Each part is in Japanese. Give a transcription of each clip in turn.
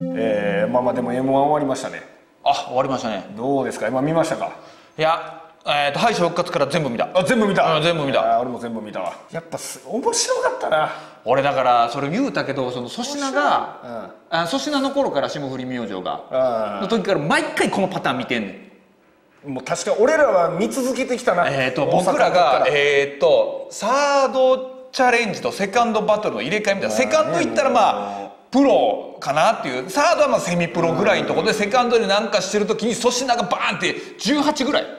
えー、まあまあでも m 1終わりましたね。あ終わりましたね。どうですか？今見ましたか？いやえー、と敗者復活から全部見た。あ全部見た、うん全部見た。俺も全部見たわ。やっぱす面白かったな。俺だからそれ言うたけどその粗品がうん品の頃から霜降り明星があの時から毎回このパターン見てんねん。もう確か俺らは見続けてきたな。えー、と僕らがえー、とサードチャレンジとセカンドバトルの入れ替えみたいな。セカンド行ったらまあプロかなっていうサードはまあセミプロぐらいのところでセカンドでなんかしてる時に粗品がバーンって18ぐらい。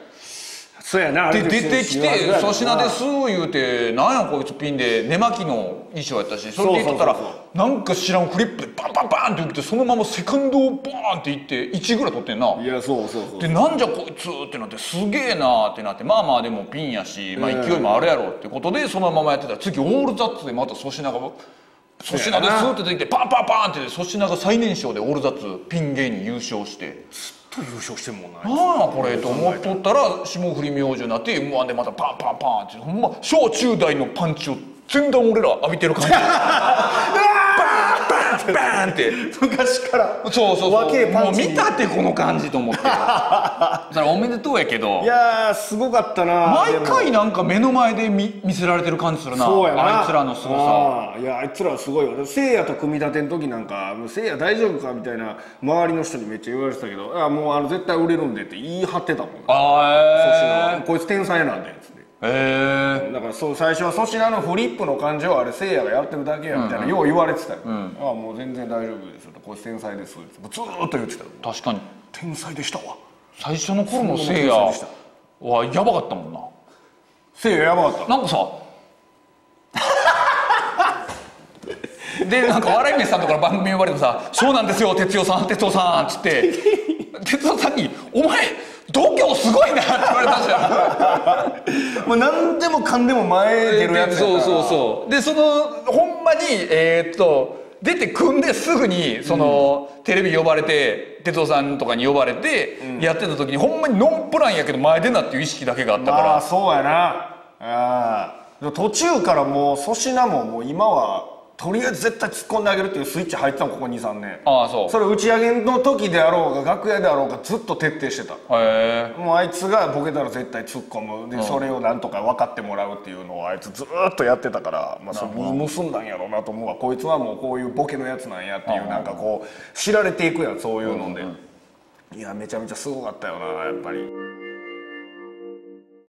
そうやなあでれ出てきて「粗品です」言うて「なんやこいつピンで。寝巻きの衣装やったしそれで言ったらなんか知らんフリップでバンバンバンって打ってそのままセカンドをバーンっていって1ぐらい取ってんな。いやそうそうそうでなんじゃこいつってなってすげえなってなってまあまあでもピンやし、まあ、勢いもあるやろってことでそのままやってた。ら次オールザッツでまた粗品が「粗品です」って出てきてパンパンパンって粗品が最年少でオールザッツピン芸人優勝して。と優勝してんもんななんやこれと思っとったら霜降り明星になって m 1でまたパンパンパンってほんま小中大のパンチを全段俺ら浴びてる感じ ン バーンって。昔から。そうそうそう。もう見たってこの感じと思って それおめでとうやけど。いやーすごかったな。毎回なんか目の前で見見せられてる感じするな。そうやな。あいつらのすごさいやあいつらはすごいわせいやと組み立ての時なんか「もうせいや大丈夫か?」みたいな周りの人にめっちゃ言われてたけど「あもうあの絶対売れるんで」って言い張ってたもんあはこいつ天才なんで」つって。ええだからそう最初は粗品のフリップの感じはあれせいやがやってるだけやみたいな、よう言われてたよ、ああもう全然大丈夫ですよこいつ天才ですずーっと言ってたよ。確かに天才でしたわ。最初の頃のせいやはやばかったもんな。せいややばかった。なんかさでなんか笑い飯さんとかの番組呼ばれてもさ「そうなんですよ哲代さん哲夫さん」っつって。哲夫さんに「お前度胸すごいな」って言われたじゃん。もう何でもかんでも前出るやつそうそうそう。でそのほんまにえーっと出て組んですぐにその、テレビ呼ばれて哲夫さんとかに呼ばれてやってた時に、ほんまにノンプランやけど前出なっていう意識だけがあったから、まあそうやな。あ途中からもう粗品ももう今はとりあえず絶対突っ込んであげるっていうスイッチ入ってたもんここ23年。ああそう。それ打ち上げの時であろうが楽屋であろうがずっと徹底してた。へえ。もうあいつがボケたら絶対突っ込む。でそれをなんとか分かってもらうっていうのをあいつずーっとやってたから、まあ、それ実結んだんやろうなと思うわ。こいつはもうこういうボケのやつなんやっていうなんかこう知られていくやんそういうので。いやめちゃめちゃすごかったよなやっぱり。